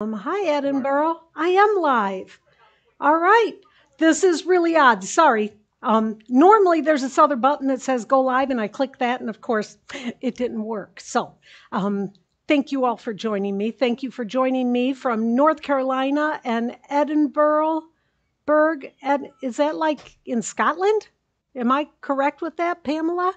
Um, hi, Edinburgh. I am live. All right. This is really odd. Sorry. Um, normally, there's this other button that says go live, and I click that, and of course, it didn't work. So, um, thank you all for joining me. Thank you for joining me from North Carolina and Edinburgh. Berg, Ed, is that like in Scotland? Am I correct with that, Pamela?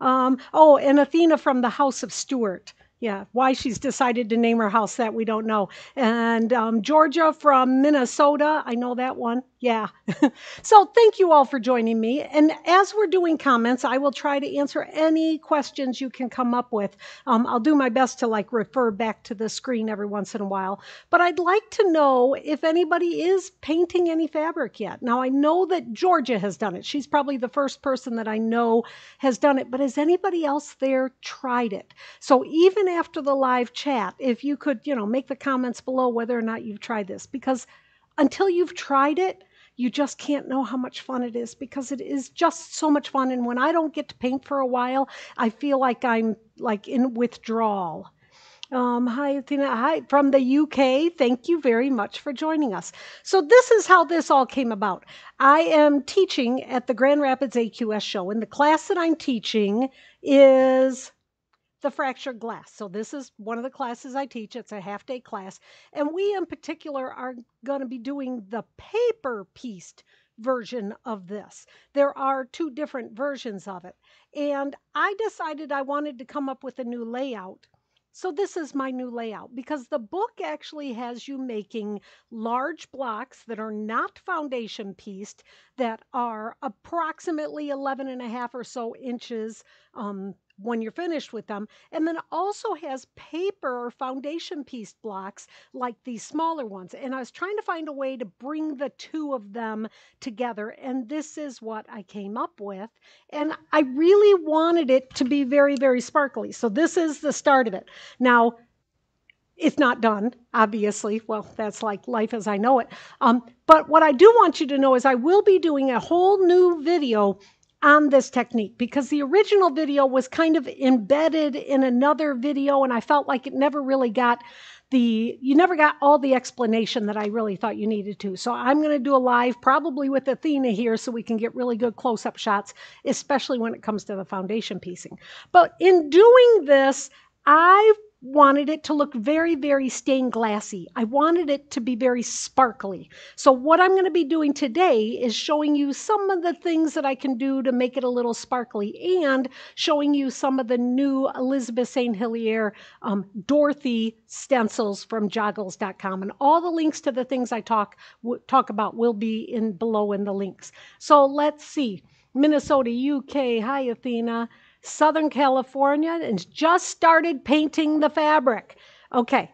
Um, oh, and Athena from the House of Stuart. Yeah, why she's decided to name her house that we don't know. And um, Georgia from Minnesota, I know that one. Yeah. so thank you all for joining me. And as we're doing comments, I will try to answer any questions you can come up with. Um, I'll do my best to like refer back to the screen every once in a while. But I'd like to know if anybody is painting any fabric yet. Now I know that Georgia has done it. She's probably the first person that I know has done it. But has anybody else there tried it? So even after the live chat, if you could, you know, make the comments below whether or not you've tried this, because until you've tried it, you just can't know how much fun it is because it is just so much fun. And when I don't get to paint for a while, I feel like I'm like in withdrawal. Um, hi, Athena. Hi, from the UK. Thank you very much for joining us. So, this is how this all came about. I am teaching at the Grand Rapids AQS show, and the class that I'm teaching is the fractured glass. So this is one of the classes I teach. It's a half day class. And we in particular are going to be doing the paper pieced version of this. There are two different versions of it. And I decided I wanted to come up with a new layout. So this is my new layout because the book actually has you making large blocks that are not foundation pieced that are approximately 11 and a half or so inches um, when you're finished with them. And then also has paper or foundation piece blocks like these smaller ones. And I was trying to find a way to bring the two of them together. And this is what I came up with. And I really wanted it to be very, very sparkly. So this is the start of it. Now, it's not done, obviously. Well, that's like life as I know it. Um, but what I do want you to know is I will be doing a whole new video on this technique because the original video was kind of embedded in another video and I felt like it never really got the you never got all the explanation that I really thought you needed to. So I'm going to do a live probably with Athena here so we can get really good close-up shots especially when it comes to the foundation piecing. But in doing this, I've wanted it to look very, very stained glassy. I wanted it to be very sparkly. So what I'm going to be doing today is showing you some of the things that I can do to make it a little sparkly and showing you some of the new Elizabeth St. Hilaire um, Dorothy stencils from joggles.com. And all the links to the things I talk, talk about will be in below in the links. So let's see. Minnesota, UK. Hi, Athena. Southern California and just started painting the fabric. Okay,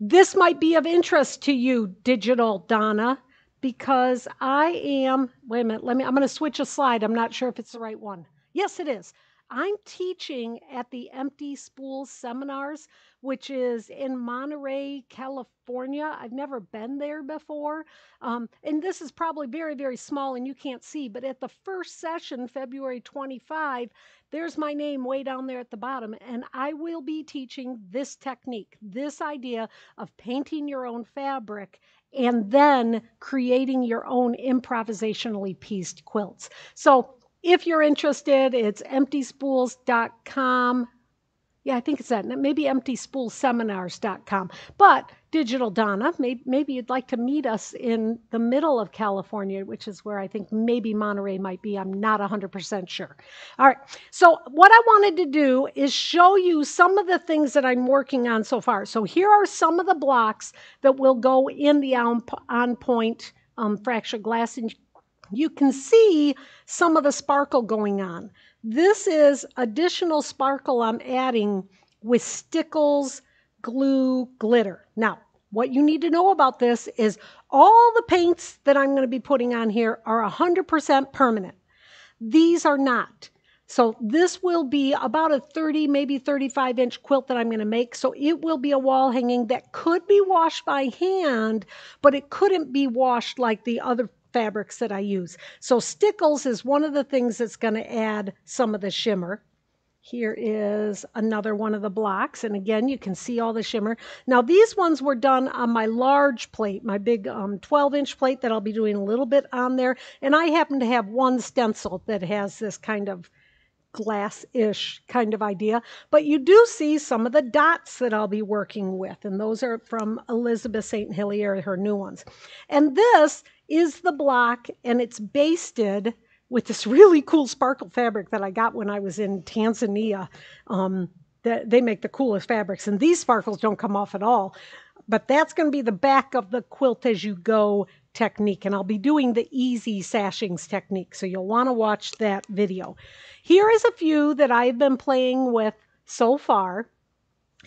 this might be of interest to you, Digital Donna, because I am, wait a minute, let me, I'm going to switch a slide. I'm not sure if it's the right one. Yes, it is. I'm teaching at the Empty Spools seminars, which is in Monterey, California. I've never been there before. Um, and this is probably very, very small and you can't see, but at the first session, February 25, there's my name way down there at the bottom. And I will be teaching this technique, this idea of painting your own fabric and then creating your own improvisationally pieced quilts. So if you're interested, it's emptyspools.com. Yeah, I think it's that. Maybe emptyspoolseminars.com. But Digital Donna, maybe, maybe you'd like to meet us in the middle of California, which is where I think maybe Monterey might be. I'm not 100% sure. All right. So, what I wanted to do is show you some of the things that I'm working on so far. So, here are some of the blocks that will go in the on, on point um, fracture glass and you can see some of the sparkle going on. This is additional sparkle I'm adding with Stickles glue glitter. Now, what you need to know about this is all the paints that I'm going to be putting on here are 100% permanent. These are not. So this will be about a 30, maybe 35 inch quilt that I'm going to make. So it will be a wall hanging that could be washed by hand, but it couldn't be washed like the other fabrics that I use. So Stickles is one of the things that's going to add some of the shimmer. Here is another one of the blocks. And again, you can see all the shimmer. Now, these ones were done on my large plate, my big um, 12 inch plate that I'll be doing a little bit on there. And I happen to have one stencil that has this kind of glass-ish kind of idea. But you do see some of the dots that I'll be working with. And those are from Elizabeth St. Hilaire, her new ones. And this is the block and it's basted with this really cool sparkle fabric that I got when I was in Tanzania. Um, they make the coolest fabrics, and these sparkles don't come off at all. But that's going to be the back of the quilt as you go technique, and I'll be doing the easy sashings technique, so you'll want to watch that video. Here is a few that I've been playing with so far.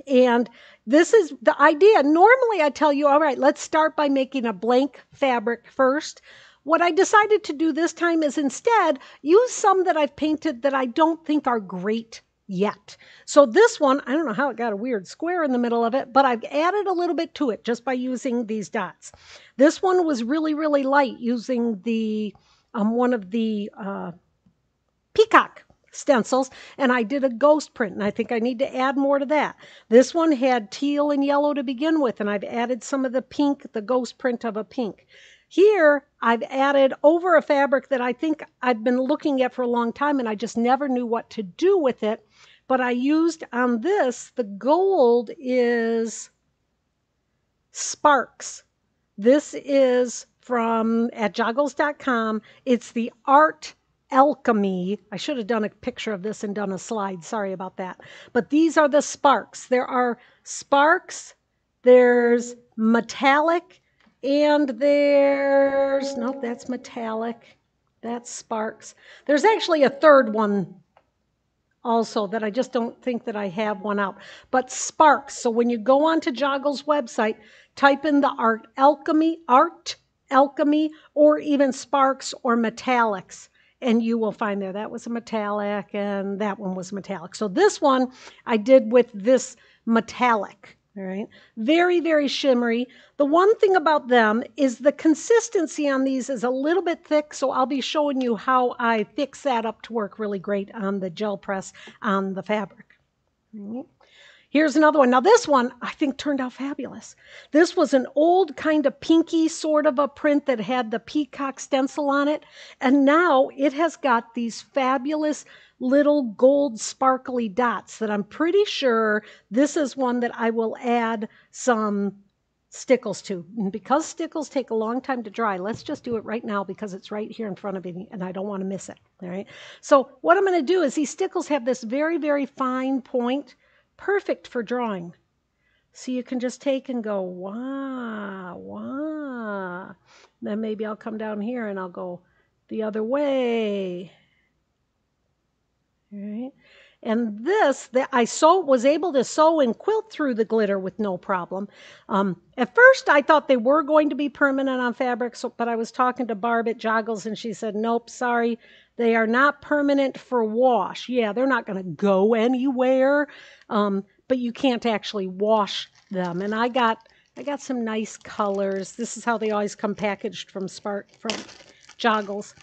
And this is the idea. Normally, I tell you, all right, let's start by making a blank fabric first. What I decided to do this time is instead use some that I've painted that I don't think are great yet. So this one, I don't know how it got a weird square in the middle of it, but I've added a little bit to it just by using these dots. This one was really, really light using the um, one of the uh, peacock stencils and I did a ghost print and I think I need to add more to that. This one had teal and yellow to begin with and I've added some of the pink, the ghost print of a pink. Here, I've added over a fabric that I think I've been looking at for a long time and I just never knew what to do with it. But I used on this, the gold is Sparks. This is from at joggles.com. It's the Art Alchemy. I should have done a picture of this and done a slide. Sorry about that. But these are the sparks. There are sparks, there's metallic, and there's, nope, that's metallic. That's sparks. There's actually a third one also that I just don't think that I have one out. But sparks. So when you go onto Joggle's website, type in the art alchemy, art alchemy, or even sparks or metallics. And you will find there that was a metallic and that one was metallic. So this one I did with this metallic. All right. Very, very shimmery. The one thing about them is the consistency on these is a little bit thick, so I'll be showing you how I fix that up to work really great on the gel press on the fabric. Here's another one. Now this one I think turned out fabulous. This was an old kind of pinky sort of a print that had the peacock stencil on it. And now it has got these fabulous little gold sparkly dots that I'm pretty sure this is one that I will add some stickles to. And because stickles take a long time to dry, let's just do it right now because it's right here in front of me and I don't want to miss it. All right. So what I'm going to do is these stickles have this very, very fine point, perfect for drawing. So you can just take and go, wow, wow. Then maybe I'll come down here and I'll go the other way. Right? And this, that I sew, was able to sew and quilt through the glitter with no problem. Um, at first, I thought they were going to be permanent on fabric, so, but I was talking to Barb at Joggles, and she said, "Nope, sorry, they are not permanent for wash. Yeah, they're not going to go anywhere, um, but you can't actually wash them." And I got, I got some nice colors. This is how they always come packaged from Spark from Joggles.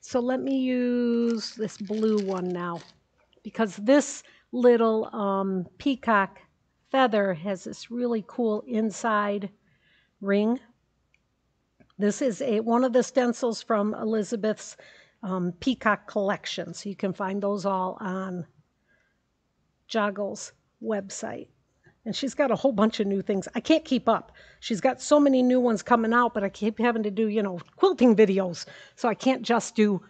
So let me use this blue one now because this little um, peacock feather has this really cool inside ring. This is a one of the stencils from Elizabeth's um, peacock collection. So you can find those all on Joggle's website. And she's got a whole bunch of new things. I can't keep up. She's got so many new ones coming out, but I keep having to do, you know, quilting videos. So I can't just do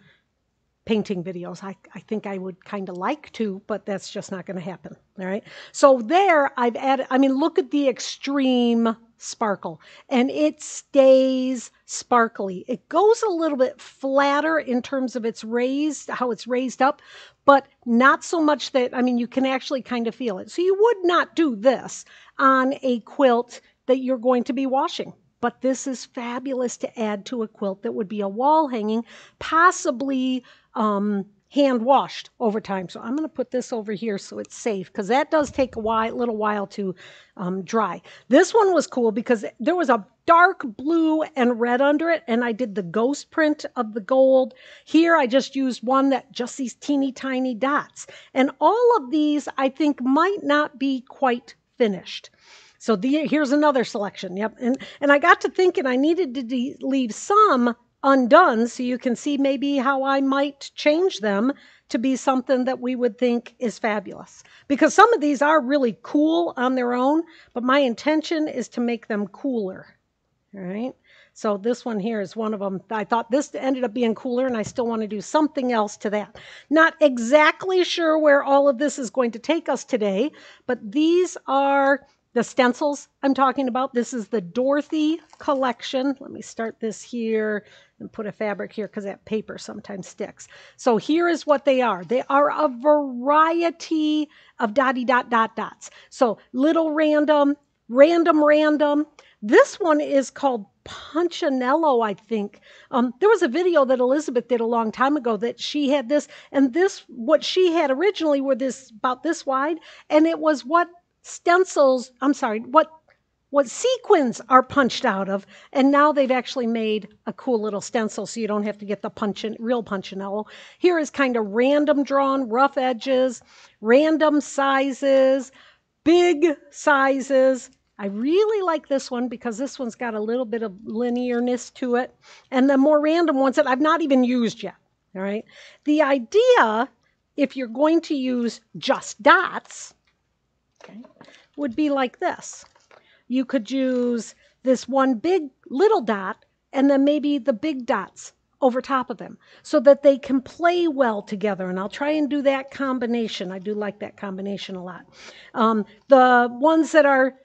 painting videos. I, I think I would kind of like to, but that's just not going to happen. All right. So there I've added, I mean, look at the extreme sparkle and it stays sparkly. It goes a little bit flatter in terms of its raised, how it's raised up, but not so much that, I mean, you can actually kind of feel it. So you would not do this on a quilt that you're going to be washing but this is fabulous to add to a quilt that would be a wall hanging, possibly um, hand washed over time. So I'm going to put this over here so it's safe because that does take a while, little while to um, dry. This one was cool because there was a dark blue and red under it, and I did the ghost print of the gold. Here I just used one that just these teeny tiny dots. And all of these I think might not be quite finished. So the, here's another selection. Yep. And, and I got to thinking I needed to leave some undone so you can see maybe how I might change them to be something that we would think is fabulous. Because some of these are really cool on their own, but my intention is to make them cooler. All right. So this one here is one of them. I thought this ended up being cooler and I still want to do something else to that. Not exactly sure where all of this is going to take us today, but these are the stencils I'm talking about. This is the Dorothy collection. Let me start this here and put a fabric here because that paper sometimes sticks. So here is what they are. They are a variety of dotty dot dot dots. So little random, random, random. This one is called Punchinello, I think. Um, there was a video that Elizabeth did a long time ago that she had this, and this, what she had originally were this about this wide, and it was what stencils, I'm sorry, what what sequins are punched out of, and now they've actually made a cool little stencil so you don't have to get the punchin, real punchinello. Here is kind of random drawn, rough edges, random sizes, big sizes. I really like this one because this one's got a little bit of linearness to it, and the more random ones that I've not even used yet. All right. The idea, if you're going to use just dots, okay, would be like this you could use this one big little dot and then maybe the big dots over top of them so that they can play well together. And I'll try and do that combination. I do like that combination a lot. Um, the ones that are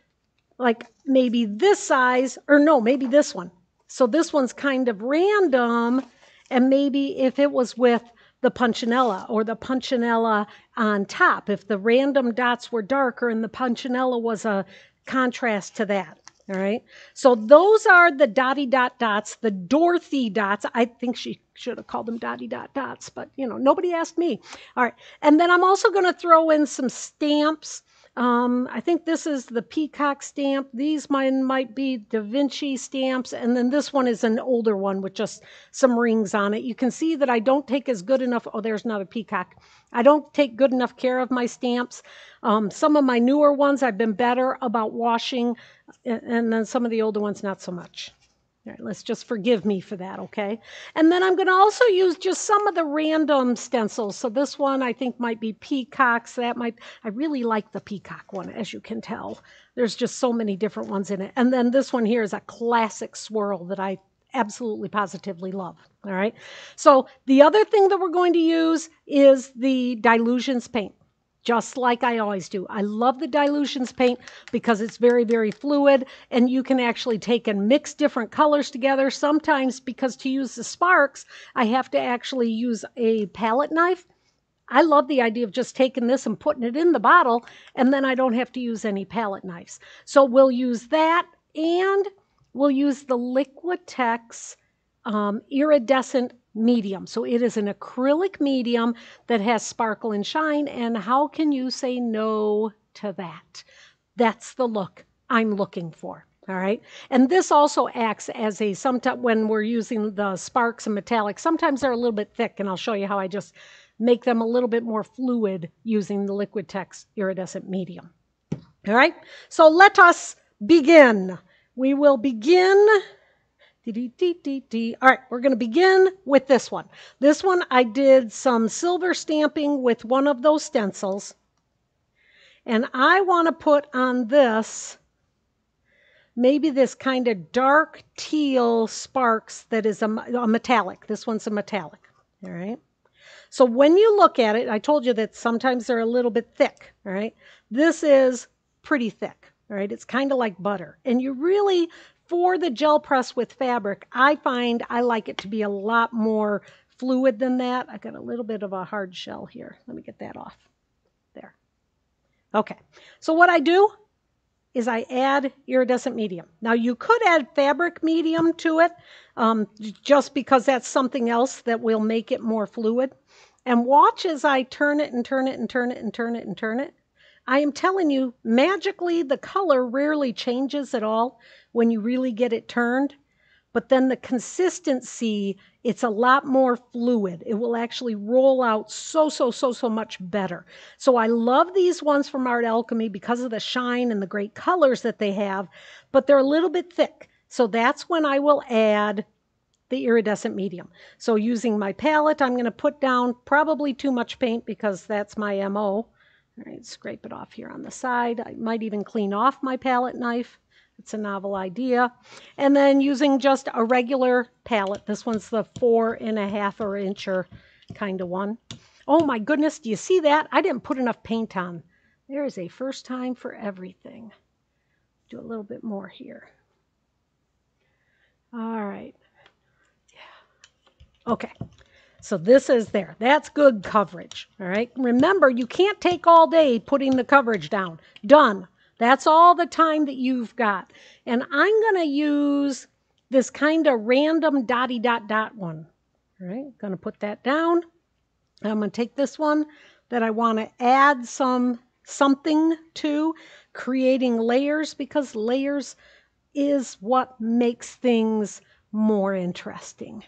like maybe this size, or no, maybe this one. So this one's kind of random. And maybe if it was with the punchinella or the punchinella on top, if the random dots were darker and the punchinella was a contrast to that. All right. So those are the dotty dot dots, the Dorothy dots. I think she should have called them dotty dot dots, but you know, nobody asked me. All right. And then I'm also going to throw in some stamps um, I think this is the peacock stamp. These mine might be Da Vinci stamps. And then this one is an older one with just some rings on it. You can see that I don't take as good enough. Oh, there's not a peacock. I don't take good enough care of my stamps. Um, some of my newer ones I've been better about washing, and then some of the older ones not so much. All right, let's just forgive me for that, okay? And then I'm going to also use just some of the random stencils. So this one I think might be peacocks. That might, I really like the peacock one, as you can tell. There's just so many different ones in it. And then this one here is a classic swirl that I absolutely positively love. All right. So the other thing that we're going to use is the Dylusions paint just like I always do. I love the Dylusions paint because it's very, very fluid and you can actually take and mix different colors together. Sometimes because to use the sparks, I have to actually use a palette knife. I love the idea of just taking this and putting it in the bottle and then I don't have to use any palette knives. So we'll use that and we'll use the Liquitex um, iridescent medium. So it is an acrylic medium that has sparkle and shine. And how can you say no to that? That's the look I'm looking for. All right. And this also acts as a sometimes when we're using the sparks and metallic, sometimes they're a little bit thick, and I'll show you how I just make them a little bit more fluid using the Liquitex iridescent medium. All right. So let us begin. We will begin All right, we're going to begin with this one. This one, I did some silver stamping with one of those stencils. And I want to put on this maybe this kind of dark teal sparks that is a, a metallic. This one's a metallic. All right. So when you look at it, I told you that sometimes they're a little bit thick. All right. This is pretty thick. All right. It's kind of like butter. And you really for the gel press with fabric, I find I like it to be a lot more fluid than that. I got a little bit of a hard shell here. Let me get that off. There. Okay. So what I do is I add iridescent medium. Now you could add fabric medium to it um, just because that's something else that will make it more fluid. And watch as I turn it and turn it and turn it and turn it and turn it. I am telling you, magically, the color rarely changes at all when you really get it turned. But then the consistency, it's a lot more fluid. It will actually roll out so, so, so, so much better. So I love these ones from Art Alchemy because of the shine and the great colors that they have, but they're a little bit thick. So that's when I will add the iridescent medium. So using my palette, I'm going to put down probably too much paint because that's my MO. All right, scrape it off here on the side. I might even clean off my palette knife. It's a novel idea. And then using just a regular palette. This one's the four and a half or incher kind of one. Oh my goodness, do you see that? I didn't put enough paint on. There is a first time for everything. Do a little bit more here. All right. Yeah. Okay. So this is there. That's good coverage. All right. Remember, you can't take all day putting the coverage down. Done. That's all the time that you've got. And I'm going to use this kind of random dotty dot dot one. All right. Going to put that down. I'm going to take this one that I want to add some something to creating layers because layers is what makes things more interesting.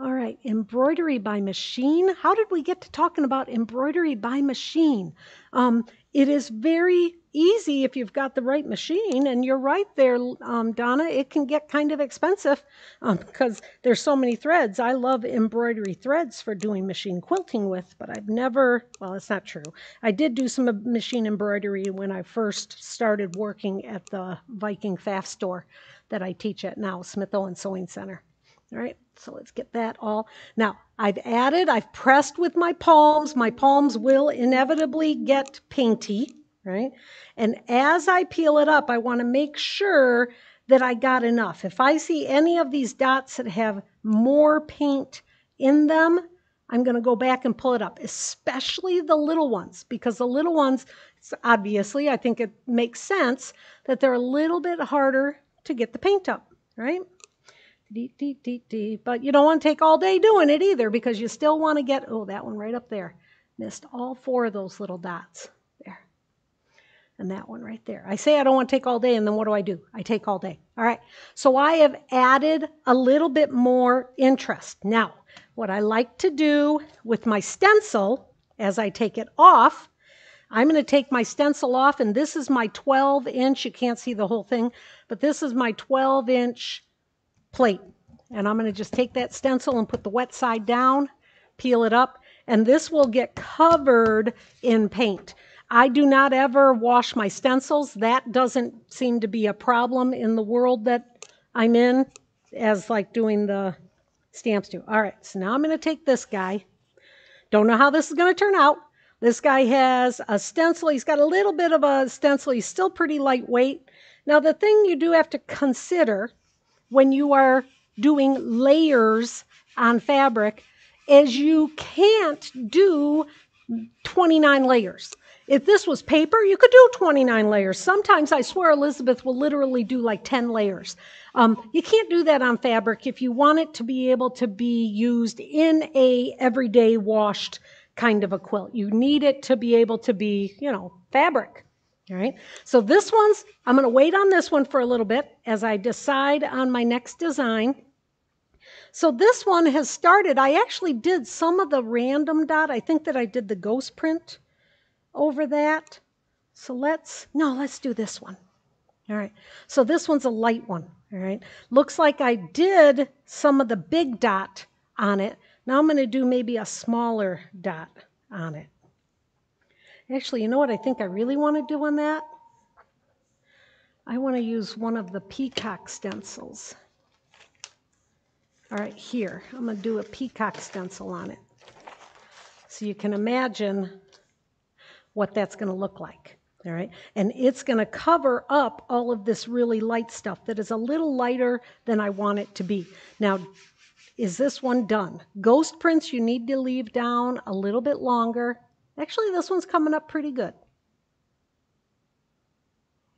All right, embroidery by machine. How did we get to talking about embroidery by machine? Um, it is very easy if you've got the right machine, and you're right there, um, Donna. It can get kind of expensive um, because there's so many threads. I love embroidery threads for doing machine quilting with, but I've never. Well, it's not true. I did do some machine embroidery when I first started working at the Viking FAF store that I teach at now, Smith Owen Sewing Center. All right, so let's get that all. Now, I've added, I've pressed with my palms. My palms will inevitably get painty, right? And as I peel it up, I want to make sure that I got enough. If I see any of these dots that have more paint in them, I'm going to go back and pull it up, especially the little ones, because the little ones, obviously, I think it makes sense that they're a little bit harder to get the paint up, right? Deep, deep, deep, deep. But you don't want to take all day doing it either because you still want to get, oh, that one right up there. Missed all four of those little dots there. And that one right there. I say I don't want to take all day, and then what do I do? I take all day. All right. So I have added a little bit more interest. Now, what I like to do with my stencil, as I take it off, I'm going to take my stencil off, and this is my 12 inch. You can't see the whole thing, but this is my 12 inch plate. And I'm going to just take that stencil and put the wet side down, peel it up, and this will get covered in paint. I do not ever wash my stencils. That doesn't seem to be a problem in the world that I'm in as like doing the stamps do. All right, so now I'm going to take this guy. Don't know how this is going to turn out. This guy has a stencil. He's got a little bit of a stencil. He's still pretty lightweight. Now, the thing you do have to consider when you are doing layers on fabric is you can't do 29 layers. If this was paper, you could do 29 layers. Sometimes I swear Elizabeth will literally do like 10 layers. Um, you can't do that on fabric if you want it to be able to be used in a everyday washed kind of a quilt. You need it to be able to be, you know, fabric. All right, so this one's, I'm going to wait on this one for a little bit as I decide on my next design. So this one has started, I actually did some of the random dot. I think that I did the ghost print over that. So let's, no, let's do this one. All right, so this one's a light one. All right, looks like I did some of the big dot on it. Now I'm going to do maybe a smaller dot on it. Actually, you know what I think I really want to do on that? I want to use one of the peacock stencils. All right, here. I'm going to do a peacock stencil on it. So you can imagine what that's going to look like. All right, and it's going to cover up all of this really light stuff that is a little lighter than I want it to be. Now, is this one done? Ghost prints you need to leave down a little bit longer Actually, this one's coming up pretty good.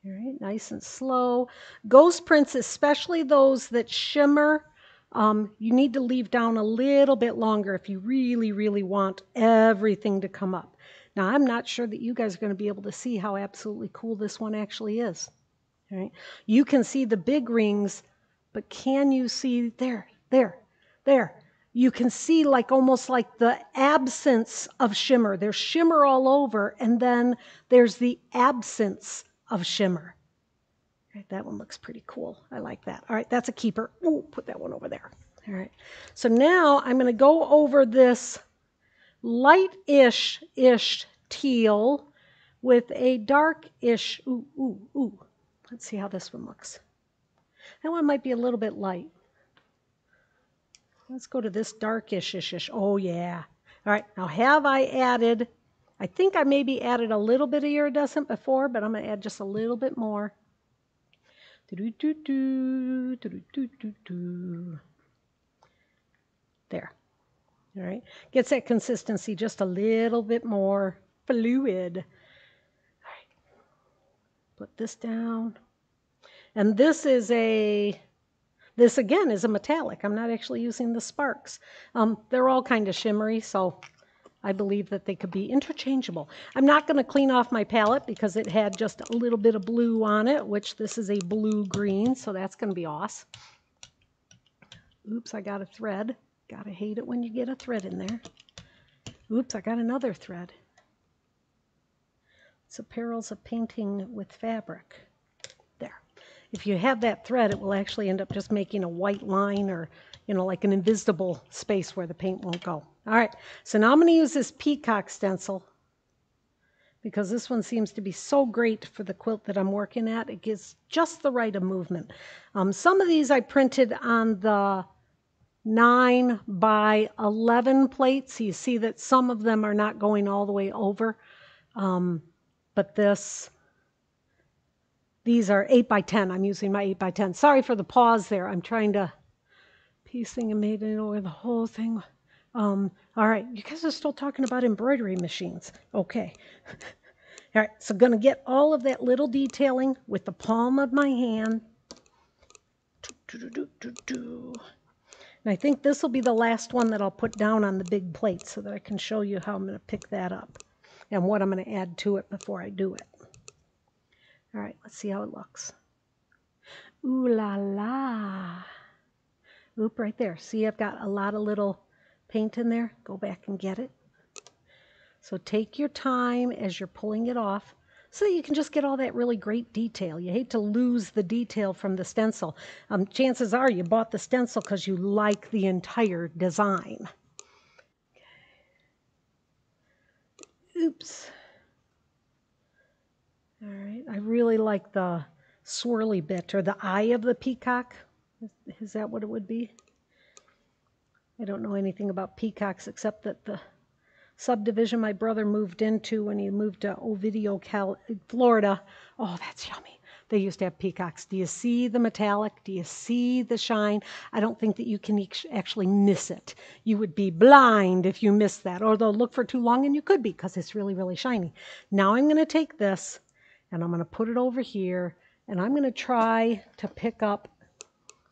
All right, nice and slow. Ghost prints, especially those that shimmer, um, you need to leave down a little bit longer if you really, really want everything to come up. Now, I'm not sure that you guys are going to be able to see how absolutely cool this one actually is. All right? You can see the big rings, but can you see there, there, there? You can see like almost like the absence of shimmer. There's shimmer all over, and then there's the absence of shimmer. Right, that one looks pretty cool. I like that. All right, that's a keeper. Ooh, put that one over there. All right. So now I'm going to go over this light-ish ish teal with a dark-ish. Ooh, ooh, ooh. Let's see how this one looks. That one might be a little bit light. Let's go to this darkish ish. Oh yeah. All right. Now have I added? I think I maybe added a little bit of iridescent before, but I'm going to add just a little bit more. Do -do -do, There. All right. Gets that consistency just a little bit more fluid. All right. Put this down. And this is a, this again is a metallic. I'm not actually using the sparks. Um, they're all kind of shimmery, so I believe that they could be interchangeable. I'm not going to clean off my palette because it had just a little bit of blue on it, which this is a blue-green, so that's going to be awesome. Oops, I got a thread. Gotta hate it when you get a thread in there. Oops, I got another thread. It's a perils of painting with fabric. If you have that thread, it will actually end up just making a white line or, you know, like an invisible space where the paint won't go. All right, so now I'm going to use this peacock stencil because this one seems to be so great for the quilt that I'm working at. It gives just the right of movement. Um, some of these I printed on the 9 by 11 plates. You see that some of them are not going all the way over. Um, but this, these are 8 by 10. I'm using my 8 by 10. Sorry for the pause there. I'm trying to piecing and made it over the whole thing. Um, all right, you guys are still talking about embroidery machines. Okay. all right, so going to get all of that little detailing with the palm of my hand. And I think this will be the last one that I'll put down on the big plate so that I can show you how I'm going to pick that up and what I'm going to add to it before I do it. All right, let's see how it looks. Ooh la la. Oop, right there. See, I've got a lot of little paint in there, go back and get it. So take your time as you're pulling it off so that you can just get all that really great detail. You hate to lose the detail from the stencil. Um, chances are you bought the stencil because you like the entire design. Oops. All right, I really like the swirly bit or the eye of the peacock. Is that what it would be? I don't know anything about peacocks except that the subdivision my brother moved into when he moved to Oviedo, Cal- Florida. Oh, that's yummy. They used to have peacocks. Do you see the metallic? Do you see the shine? I don't think that you can actually miss it. You would be blind if you missed that, or they'll look for too long, and you could be because it's really, really shiny. Now I'm going to take this and I'm going to put it over here, and I'm going to try to pick up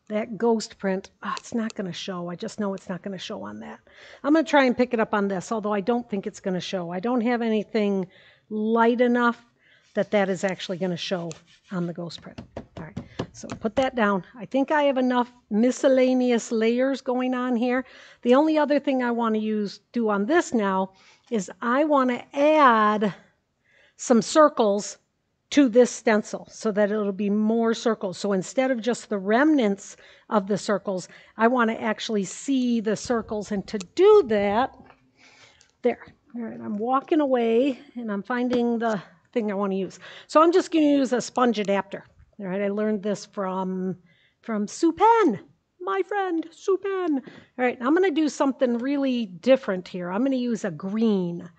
that ghost print, oh, it's not going to show. I just know it's not going to show on that. I'm going to try and pick it up on this, although I don't think it's going to show. I don't have anything light enough that that is actually going to show on the ghost print. All right, so put that down. I think I have enough miscellaneous layers going on here. The only other thing I want to use do on this now is I want to add some circles to this stencil so that it'll be more circles. So instead of just the remnants of the circles, I want to actually see the circles. And to do that, there. All right, I'm walking away and I'm finding the thing I want to use. So I'm just going to use a sponge adapter. All right, I learned this from, from Sue Penn, my friend Sue Penn. All right, I'm going to do something really different here. I'm going to use a green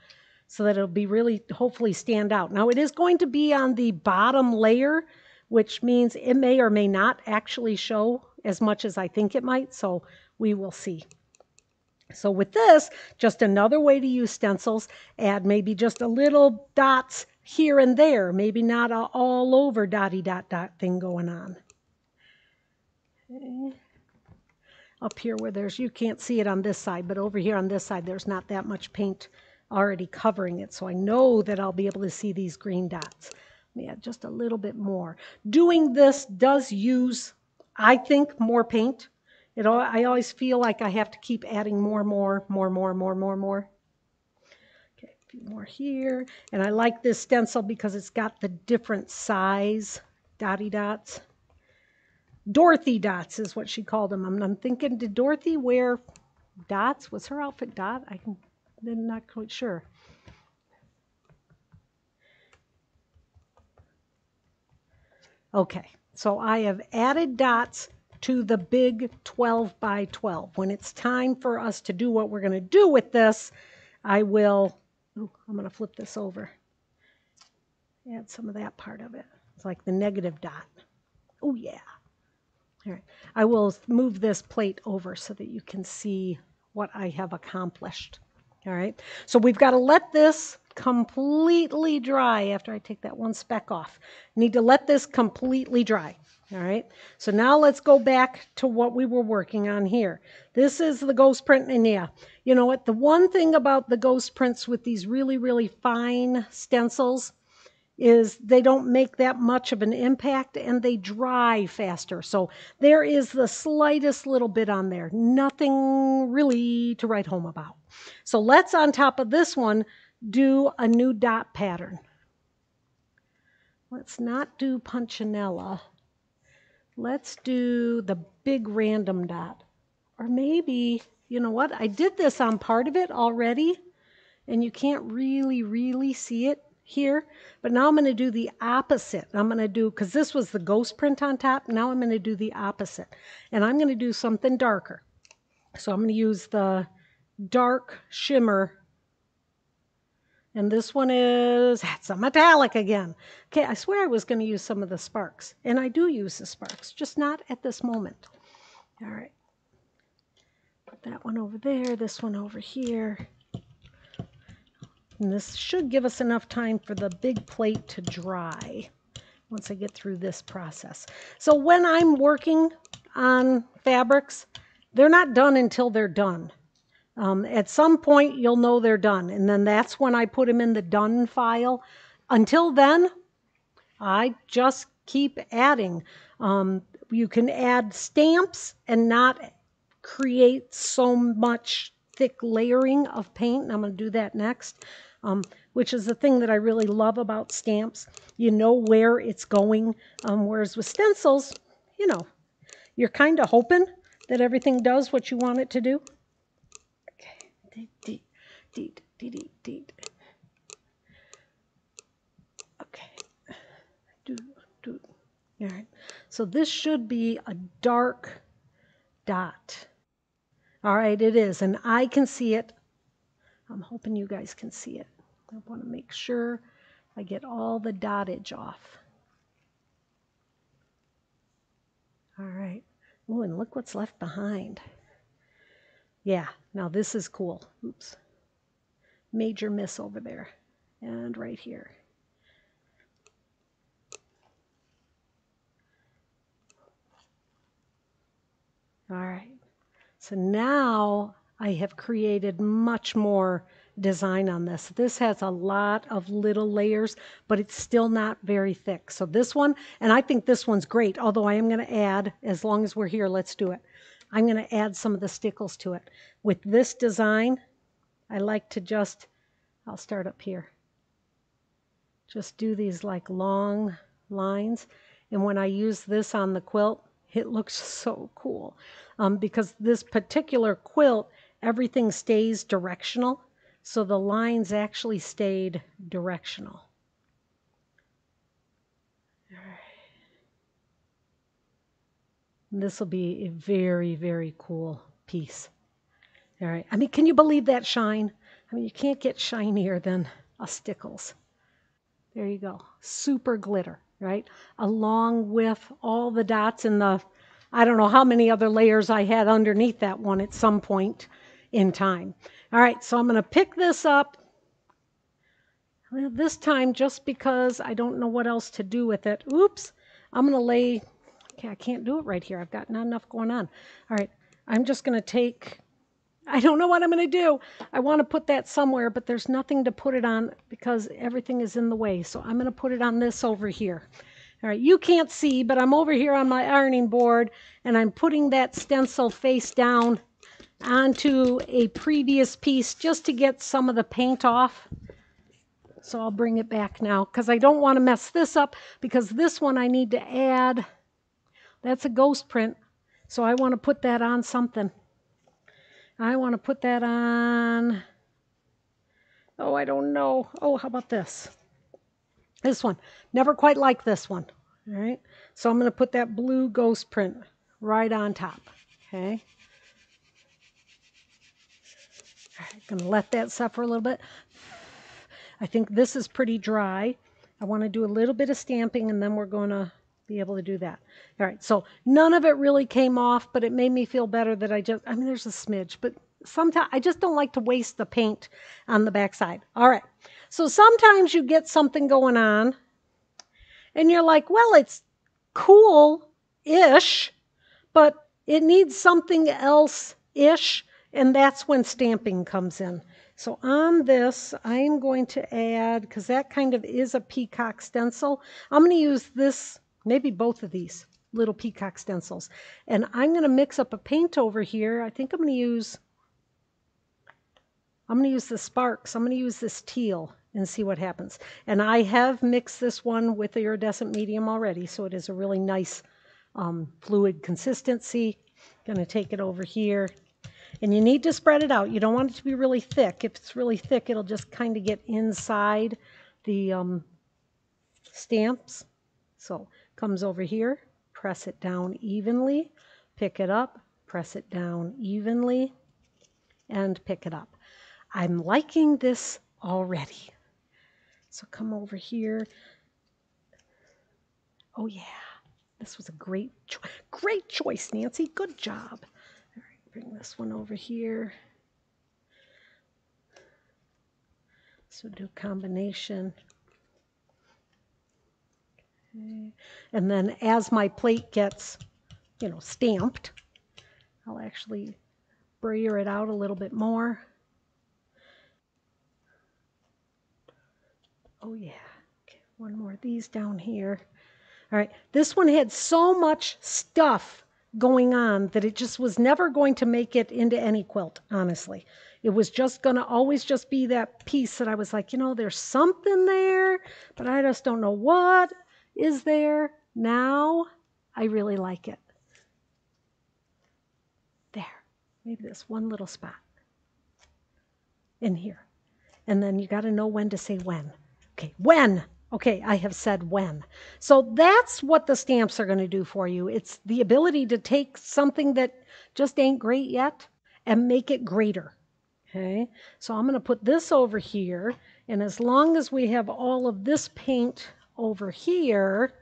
so that it'll be really hopefully stand out. Now it is going to be on the bottom layer, which means it may or may not actually show as much as I think it might, so we will see. So with this, just another way to use stencils, add maybe just a little dots here and there, maybe not a all over dotty dot dot thing going on. Okay. up here where there's, you can't see it on this side, but over here on this side, there's not that much paint already covering it. So I know that I'll be able to see these green dots. Yeah, just a little bit more. Doing this does use, I think, more paint. It, I always feel like I have to keep adding more, more, more, more, more, more, more. Okay, a few more here. And I like this stencil because it's got the different size dotty dots. Dorothy dots is what she called them. I'm, I'm thinking, did Dorothy wear dots? Was her outfit dot? I can, I'm not quite sure. Okay, so I have added dots to the big 12 by 12. When it's time for us to do what we're going to do with this, I will, I'm going to flip this over. Add some of that part of it. It's like the negative dot. Oh, yeah. All right. I will move this plate over so that you can see what I have accomplished. All right. So we've got to let this completely dry after I take that one speck off. Need to let this completely dry. All right, so now let's go back to what we were working on here. This is the ghost print, and yeah, you know what? The one thing about the ghost prints with these really, really fine stencils is they don't make that much of an impact and they dry faster. So there is the slightest little bit on there. Nothing really to write home about. So let's, on top of this one, do a new dot pattern. Let's not do Punchinella. Let's do the big random dot. Or maybe, you know what? I did this on part of it already, and you can't really, really see it here. But now I'm going to do the opposite. I'm going to do, because this was the ghost print on top, now I'm going to do the opposite. And I'm going to do something darker. So I'm going to use the dark shimmer and this one is, that's a metallic again. Okay, I swear I was going to use some of the sparks. And I do use the sparks, just not at this moment. All right. Put that one over there, this one over here. And this should give us enough time for the big plate to dry once I get through this process. So when I'm working on fabrics, they're not done until they're done. Um, at some point, you'll know they're done, and then that's when I put them in the done file. Until then, I just keep adding. Um, you can add stamps and not create so much thick layering of paint. And I'm going to do that next, um, which is the thing that I really love about stamps. You know where it's going, um, whereas with stencils, you know, you're kind of hoping that everything does what you want it to do. Deet, deet, deet, deet, deet. Okay. Do. All right. So this should be a dark dot. All right, it is. And I can see it. I'm hoping you guys can see it. I want to make sure I get all the dottage off. All right. Oh, and look what's left behind. Yeah, now this is cool. Oops. Major miss over there and right here. All right. So now I have created much more design on this. This has a lot of little layers, but it's still not very thick. So this one, and I think this one's great, although I am going to add, as long as we're here, let's do it. I'm going to add some of the stickles to it. With this design, I like to just, I'll start up here. Just do these like long lines. And when I use this on the quilt, it looks so cool. Um, because this particular quilt, everything stays directional. So the lines actually stayed directional. This will be a very, very cool piece. All right. I mean, can you believe that shine? I mean, you can't get shinier than a Stickles. There you go. Super glitter, right? Along with all the dots and the, I don't know how many other layers I had underneath that one at some point in time. All right, so I'm going to pick this up. This time, just because I don't know what else to do with it, oops, I'm going to lay Okay, I can't do it right here. I've got not enough going on. All right, I'm just going to take, I don't know what I'm going to do. I want to put that somewhere, but there's nothing to put it on because everything is in the way. So I'm going to put it on this over here. All right, you can't see, but I'm over here on my ironing board and I'm putting that stencil face down onto a previous piece just to get some of the paint off. So I'll bring it back now because I don't want to mess this up because this one I need to add. That's a ghost print. So I want to put that on something. I want to put that on, oh, I don't know. Oh, how about this? This one. Never quite like this one. All right. So I'm going to put that blue ghost print right on top. Okay. Going to let that suffer a little bit. I think this is pretty dry. I want to do a little bit of stamping and then we're going to be able to do that. All right, so none of it really came off, but it made me feel better that I just, I mean, there's a smidge, but sometimes I just don't like to waste the paint on the backside. All right, so sometimes you get something going on and you're like, well, it's cool-ish, but it needs something else-ish, and that's when stamping comes in. So on this, I'm going to add, because that kind of is a peacock stencil, I'm going to use this, maybe both of these little peacock stencils. And I'm going to mix up a paint over here. I think I'm going to use, I'm going to use the sparks. I'm going to use this teal and see what happens. And I have mixed this one with the iridescent medium already, so it is a really nice um, fluid consistency. Going to take it over here and you need to spread it out. You don't want it to be really thick. If it's really thick, it'll just kind of get inside the um, stamps. So comes over here, press it down evenly, pick it up, press it down evenly, and pick it up. I'm liking this already. So come over here. Oh yeah, this was a great, cho great choice, Nancy. Good job bring this one over here. So do combination. Okay. And then as my plate gets, you know, stamped, I'll actually brayer it out a little bit more. Oh yeah, okay, one more of these down here. All right, this one had so much stuff going on that it just was never going to make it into any quilt, honestly. It was just going to always just be that piece that I was like, you know, there's something there, but I just don't know what is there. Now I really like it. There, maybe this one little spot in here. And then you got to know when to say when. Okay, when. Okay, I have said when. So that's what the stamps are going to do for you. It's the ability to take something that just ain't great yet and make it greater. Okay, so I'm going to put this over here. And as long as we have all of this paint over here,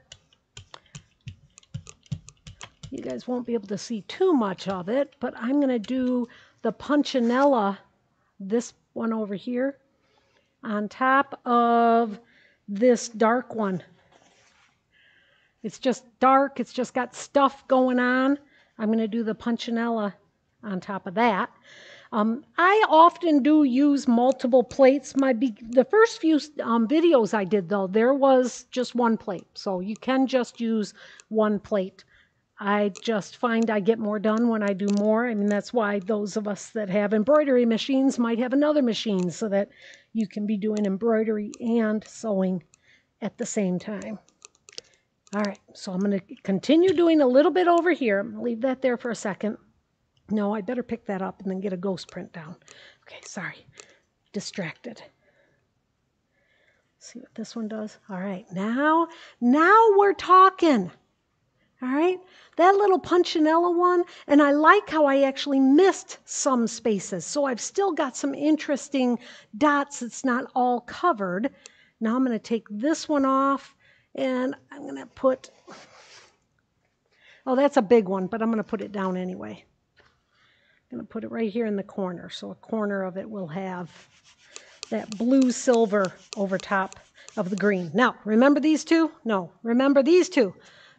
you guys won't be able to see too much of it, but I'm going to do the Punchinella, this one over here, on top of this dark one. It's just dark, it's just got stuff going on. I'm going to do the punchinella on top of that. Um, I often do use multiple plates. My the first few um, videos I did though, there was just one plate, so you can just use one plate. I just find I get more done when I do more. I mean, that's why those of us that have embroidery machines might have another machine so that you can be doing embroidery and sewing at the same time. All right, so I'm going to continue doing a little bit over here. I'm going to leave that there for a second. No, I better pick that up and then get a ghost print down. Okay, sorry. Distracted. See what this one does? All right, now, now we're talking. All right, that little punchinella one, and I like how I actually missed some spaces. So I've still got some interesting dots that's not all covered. Now I'm going to take this one off and I'm going to put, oh, that's a big one, but I'm going to put it down anyway. I'm going to put it right here in the corner. So a corner of it will have that blue silver over top of the green. Now, remember these two? No, remember these two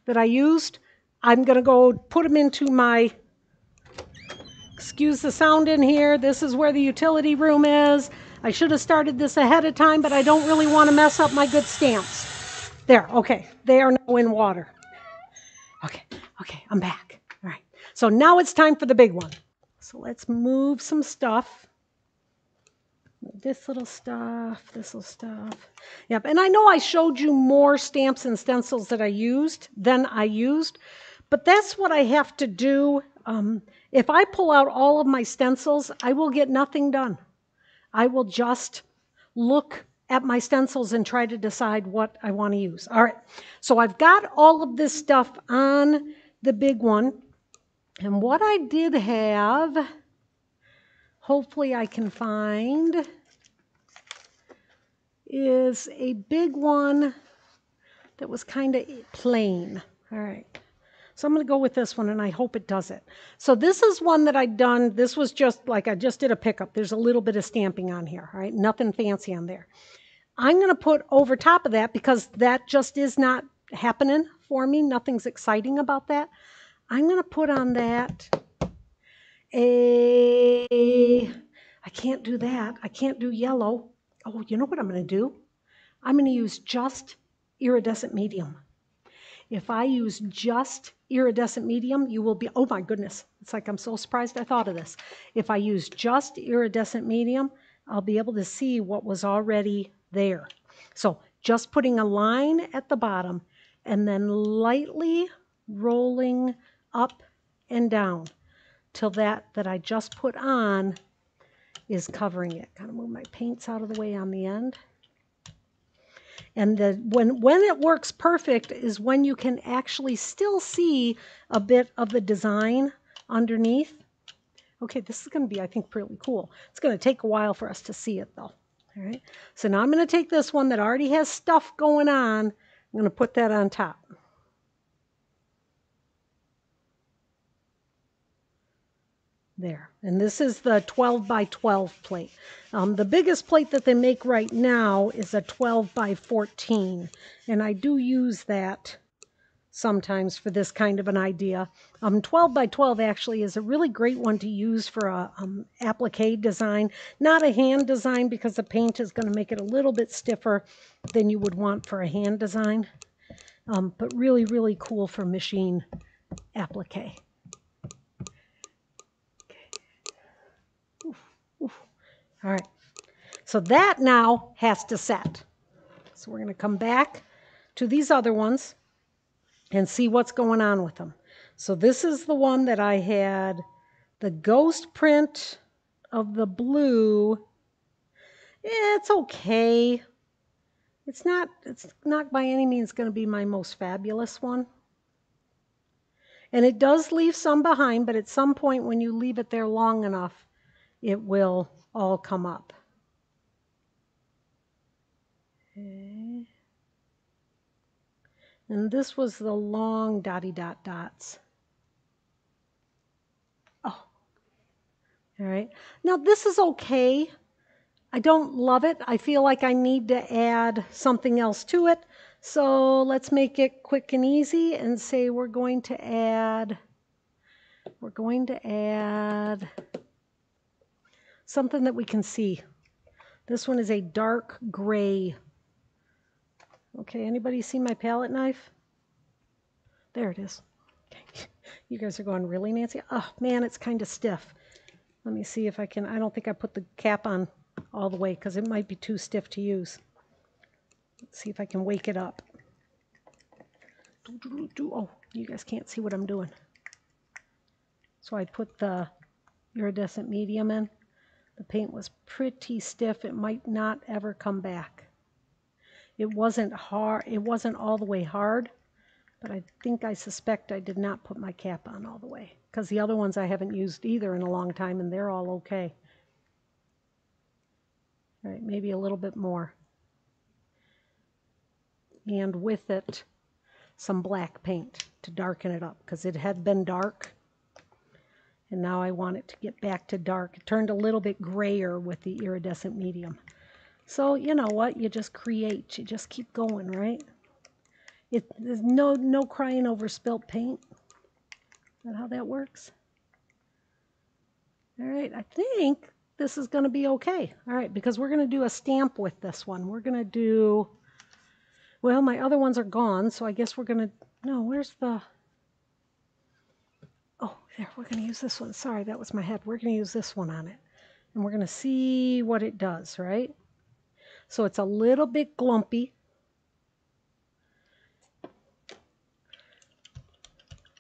that I used, I'm going to go put them into my excuse the sound in here. This is where the utility room is. I should have started this ahead of time, but I don't really want to mess up my good stamps. There, okay. They are now in water. Okay, okay, I'm back. All right. So now it's time for the big one. So let's move some stuff. This little stuff, this little stuff. Yep, and I know I showed you more stamps and stencils that I used than I used, but that's what I have to do. Um, if I pull out all of my stencils, I will get nothing done. I will just look at my stencils and try to decide what I want to use. All right, so I've got all of this stuff on the big one. And what I did have, hopefully I can find, is a big one that was kind of plain. All right. So I'm going to go with this one and I hope it does it. So this is one that I'd done. This was just like I just did a pickup. There's a little bit of stamping on here, all right? Nothing fancy on there. I'm going to put over top of that because that just is not happening for me. Nothing's exciting about that. I'm going to put on that a, I can't do that. I can't do yellow. Oh, you know what I'm going to do? I'm going to use just iridescent medium. If I use just iridescent medium, you will be, oh my goodness, it's like I'm so surprised I thought of this. If I use just iridescent medium, I'll be able to see what was already there. So just putting a line at the bottom and then lightly rolling up and down till that that I just put on is covering it. Kind of move my paints out of the way on the end. And the, when, when it works perfect is when you can actually still see a bit of the design underneath. Okay, this is going to be, I think, pretty cool. It's going to take a while for us to see it, though. All right, so now I'm going to take this one that already has stuff going on. I'm going to put that on top. There. And this is the 12 by 12 plate. Um, the biggest plate that they make right now is a 12 by 14. And I do use that sometimes for this kind of an idea. Um, 12 by 12 actually is a really great one to use for a um, applique design. Not a hand design because the paint is going to make it a little bit stiffer than you would want for a hand design. Um, but really, really cool for machine applique. All right. So that now has to set. So we're going to come back to these other ones and see what's going on with them. So this is the one that I had the ghost print of the blue. it's okay. It's not it's not by any means going to be my most fabulous one. And it does leave some behind, but at some point when you leave it there long enough, it will all come up. Okay. And this was the long dotty dot dots. Oh, all right. Now this is okay. I don't love it. I feel like I need to add something else to it. So let's make it quick and easy and say we're going to add, we're going to add something that we can see. This one is a dark gray. Okay, anybody see my palette knife? There it is. Okay. You guys are going, really, Nancy? Oh, man, it's kind of stiff. Let me see if I can. I don't think I put the cap on all the way because it might be too stiff to use. Let's see if I can wake it up. Oh, you guys can't see what I'm doing. So I put the iridescent medium in. The paint was pretty stiff. It might not ever come back. It wasn't hard. It wasn't all the way hard, but I think I suspect I did not put my cap on all the way because the other ones I haven't used either in a long time and they're all okay. All right, maybe a little bit more. And with it, some black paint to darken it up because it had been dark and now I want it to get back to dark. It turned a little bit grayer with the iridescent medium. So you know what? You just create. You just keep going, right? It, there's no, no crying over spilt paint. Is that how that works? All right, I think this is going to be okay. All right, because we're going to do a stamp with this one. We're going to do, well, my other ones are gone, so I guess we're going to, no, where's the, oh, there, we're going to use this one. Sorry, that was my head. We're going to use this one on it. And we're going to see what it does, right? So it's a little bit glumpy.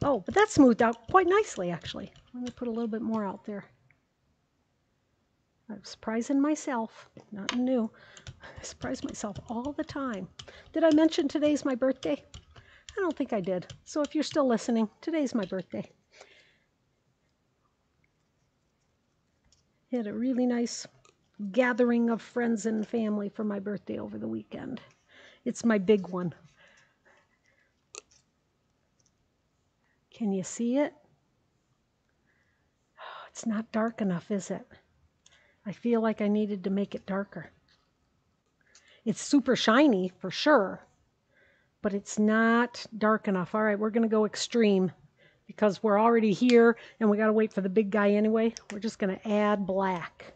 Oh, but that smoothed out quite nicely, actually. Let me put a little bit more out there. I'm surprising myself. Nothing new. I surprise myself all the time. Did I mention today's my birthday? I don't think I did. So if you're still listening, today's my birthday. Had a really nice gathering of friends and family for my birthday over the weekend. It's my big one. Can you see it? Oh, it's not dark enough, is it? I feel like I needed to make it darker. It's super shiny for sure, but it's not dark enough. All right, we're going to go extreme because we're already here and we got to wait for the big guy anyway. We're just going to add black.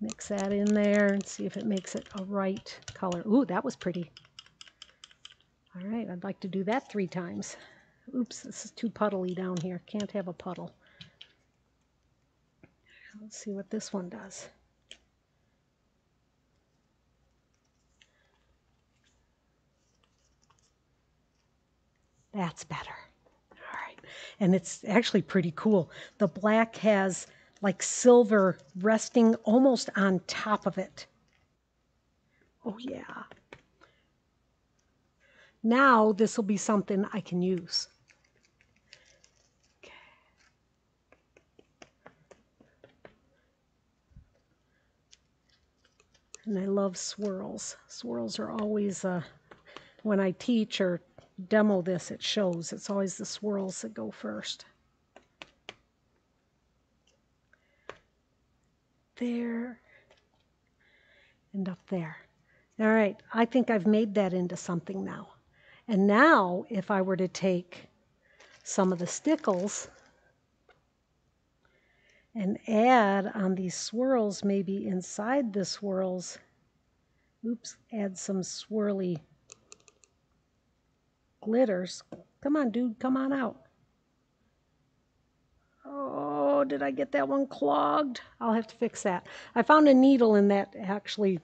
Mix that in there and see if it makes it a right color. Ooh, that was pretty. All right, I'd like to do that three times. Oops, this is too puddly down here. Can't have a puddle. Let's see what this one does. That's better. All right. And it's actually pretty cool. The black has like silver resting almost on top of it. Oh, yeah. Now this will be something I can use. Okay. And I love swirls. Swirls are always, uh, when I teach or demo this, it shows. It's always the swirls that go first. There and up there. All right, I think I've made that into something now. And now, if I were to take some of the stickles and add on these swirls, maybe inside the swirls, oops, add some swirly glitters. Come on, dude, come on out. Oh, did I get that one clogged? I'll have to fix that. I found a needle in that actually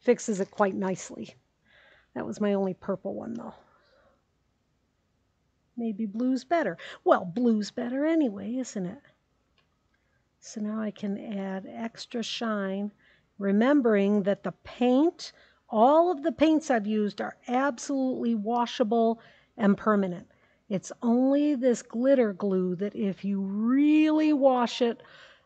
fixes it quite nicely. That was my only purple one, though. Maybe blue's better. Well, blue's better anyway, isn't it? So now I can add extra shine, remembering that the paint, all of the paints I've used are absolutely washable and permanent. It's only this glitter glue that if you really wash it,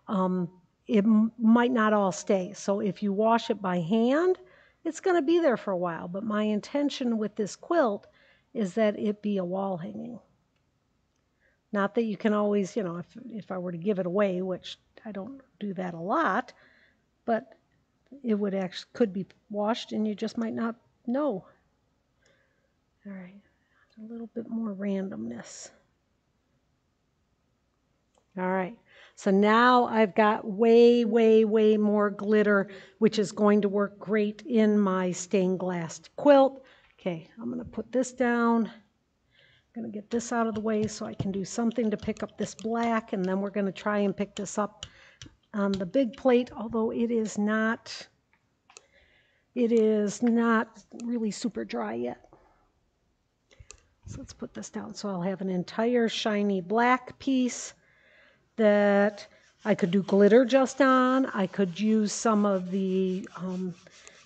um, it might not all stay. So if you wash it by hand, it's going to be there for a while. But my intention with this quilt is that it be a wall hanging. Not that you can always, you know, if, if I were to give it away, which I don't do that a lot, but it would actually could be washed and you just might not know. All right, a little bit more randomness. All right, so now I've got way, way, way more glitter, which is going to work great in my stained glass quilt. Okay, I'm going to put this down. I'm going to get this out of the way so I can do something to pick up this black, and then we're going to try and pick this up on the big plate, although it is not, it is not really super dry yet. So let's put this down. So I'll have an entire shiny black piece that I could do glitter just on. I could use some of the um,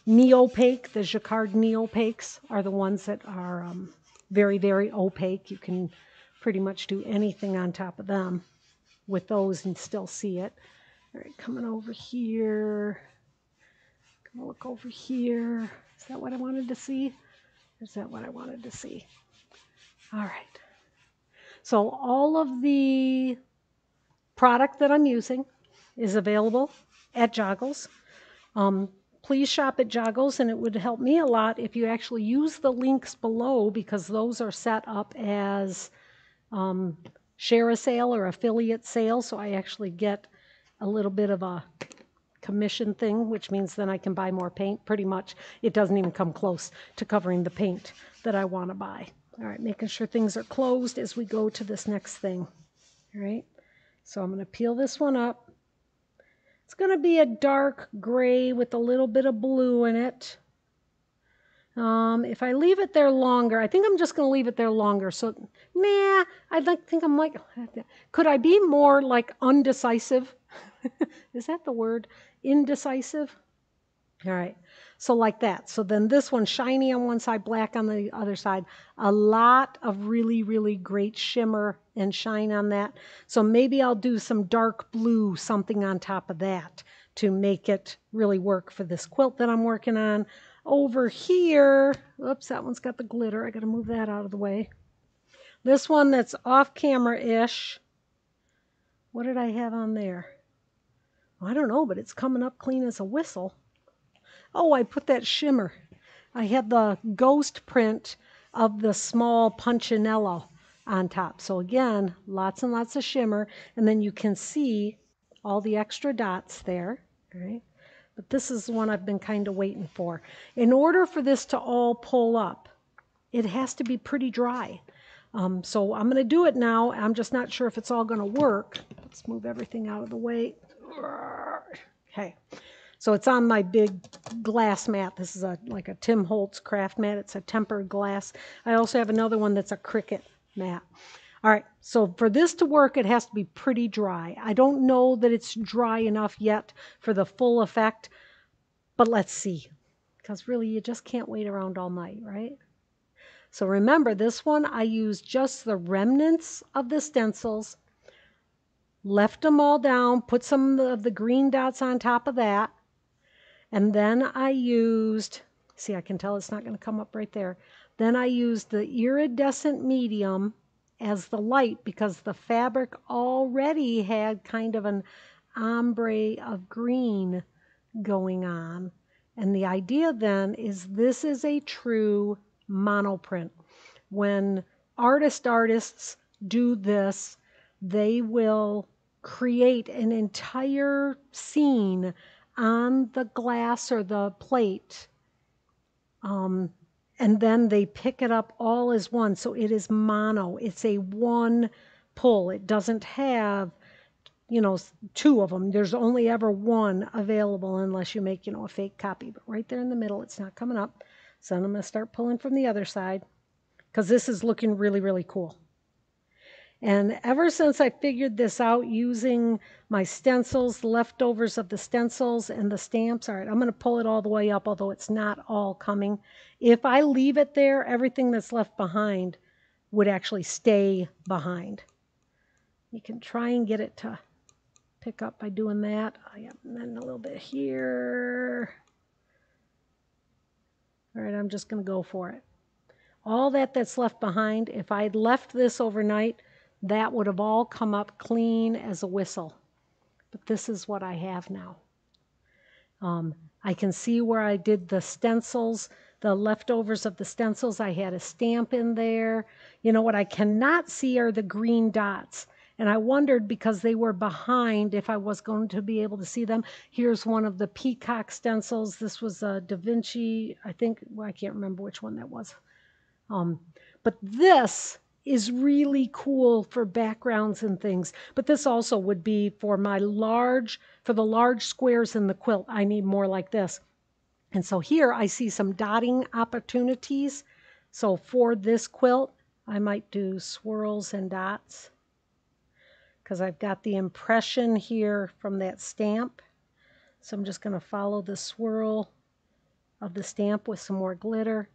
Neopaque, the Jacquard Neopaques are the ones that are um, very, very opaque. You can pretty much do anything on top of them with those and still see it. All right, coming over here. Gonna look over here. Is that what I wanted to see? Is that what I wanted to see? All right. So all of the product that I'm using is available at Joggles. Um, please shop at Joggles, and it would help me a lot if you actually use the links below because those are set up as um, share a sale or affiliate sale, so I actually get a little bit of a commission thing, which means then I can buy more paint. Pretty much, it doesn't even come close to covering the paint that I want to buy. All right, making sure things are closed as we go to this next thing. All right, so I'm going to peel this one up. It's going to be a dark gray with a little bit of blue in it. Um, if I leave it there longer, I think I'm just going to leave it there longer. So, nah, I like, think I'm like, could I be more like undecisive? Is that the word? Indecisive? All right. So like that. So then this one shiny on one side, black on the other side. A lot of really, really great shimmer and shine on that. So maybe I'll do some dark blue something on top of that to make it really work for this quilt that I'm working on. Over here, oops, that one's got the glitter. I got to move that out of the way. This one that's off camera-ish. What did I have on there? I don't know, but it's coming up clean as a whistle. Oh, I put that shimmer. I had the ghost print of the small punchinello on top. So again, lots and lots of shimmer. And then you can see all the extra dots there. Right? But this is the one I've been kind of waiting for. In order for this to all pull up, it has to be pretty dry. Um, so I'm going to do it now. I'm just not sure if it's all going to work. Let's move everything out of the way. Okay. So it's on my big glass mat. This is a like a Tim Holtz craft mat. It's a tempered glass. I also have another one that's a Cricut mat. All right, so for this to work, it has to be pretty dry. I don't know that it's dry enough yet for the full effect, but let's see. Because really, you just can't wait around all night, right? So remember, this one I used just the remnants of the stencils, left them all down, put some of the green dots on top of that, and then I used, see, I can tell it's not going to come up right there. Then I used the iridescent medium as the light because the fabric already had kind of an ombre of green going on. And the idea then is this is a true monoprint. When artist artists do this, they will create an entire scene on the glass or the plate. Um, and then they pick it up all as one. So it is mono. It's a one pull. It doesn't have, you know, two of them. There's only ever one available unless you make, you know, a fake copy. But right there in the middle, it's not coming up. So I'm going to start pulling from the other side because this is looking really, really cool. And ever since I figured this out using my stencils, leftovers of the stencils and the stamps, all right, I'm going to pull it all the way up, although it's not all coming. If I leave it there, everything that's left behind would actually stay behind. You can try and get it to pick up by doing that. Oh, yeah, and then a little bit here. All right, I'm just going to go for it. All that that's left behind, if I'd left this overnight, that would have all come up clean as a whistle. But this is what I have now. Um, I can see where I did the stencils, the leftovers of the stencils. I had a stamp in there. You know what I cannot see are the green dots. And I wondered because they were behind if I was going to be able to see them. Here's one of the peacock stencils. This was a Da Vinci, I think, well, I can't remember which one that was. Um, but this is really cool for backgrounds and things. But this also would be for my large, for the large squares in the quilt. I need more like this. And so here I see some dotting opportunities. So for this quilt, I might do swirls and dots because I've got the impression here from that stamp. So I'm just going to follow the swirl of the stamp with some more glitter.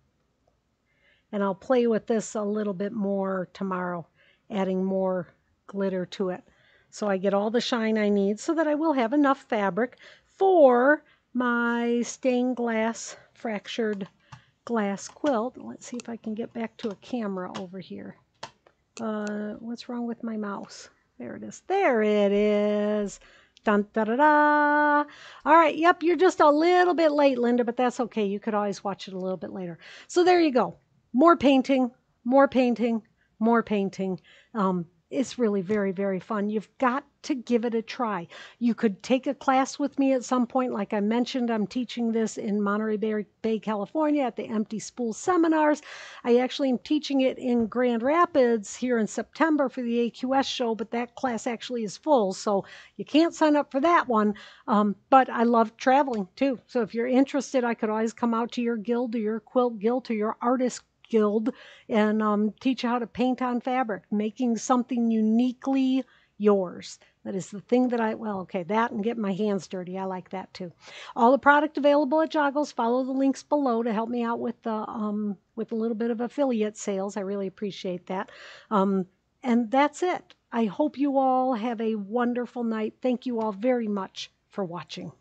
And I'll play with this a little bit more tomorrow, adding more glitter to it. So I get all the shine I need so that I will have enough fabric for my stained glass fractured glass quilt. Let's see if I can get back to a camera over here. Uh, what's wrong with my mouse? There it is. There it is. Dun, da, da, da. All right. Yep. You're just a little bit late, Linda, but that's okay. You could always watch it a little bit later. So there you go more painting, more painting, more painting. Um, it's really very, very fun. You've got to give it a try. You could take a class with me at some point. Like I mentioned, I'm teaching this in Monterey Bay, Bay, California at the Empty Spool Seminars. I actually am teaching it in Grand Rapids here in September for the AQS show, but that class actually is full, so you can't sign up for that one. Um, but I love traveling too. So if you're interested, I could always come out to your guild or your quilt guild or your artist guild and um, teach you how to paint on fabric, making something uniquely yours. That is the thing that I, well, okay, that and get my hands dirty. I like that too. All the product available at Joggles. Follow the links below to help me out with the, um, with a little bit of affiliate sales. I really appreciate that. Um, and that's it. I hope you all have a wonderful night. Thank you all very much for watching.